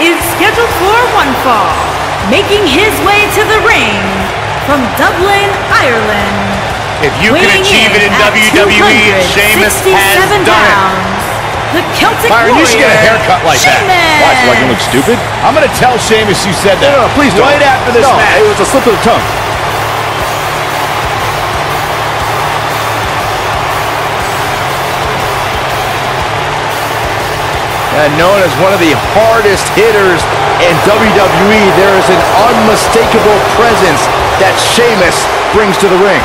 is scheduled for one fall, making his way to the ring from Dublin, Ireland. If you can achieve it in WWE, Sheamus has 267 done it. pounds, The Celtic Byron, Warrior, you should get a haircut like that. Sheamus. Why, so I look stupid? I'm going to tell Sheamus you said that. No, no, please don't. Right after this no, match. it was a slip of the tongue. And known as one of the hardest hitters in WWE, there is an unmistakable presence that Sheamus brings to the ring.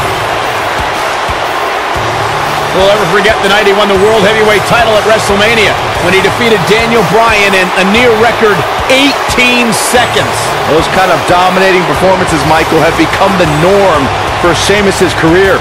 We'll ever forget the night he won the World Heavyweight title at WrestleMania when he defeated Daniel Bryan in a near record 18 seconds. Those kind of dominating performances, Michael, have become the norm for Sheamus' career.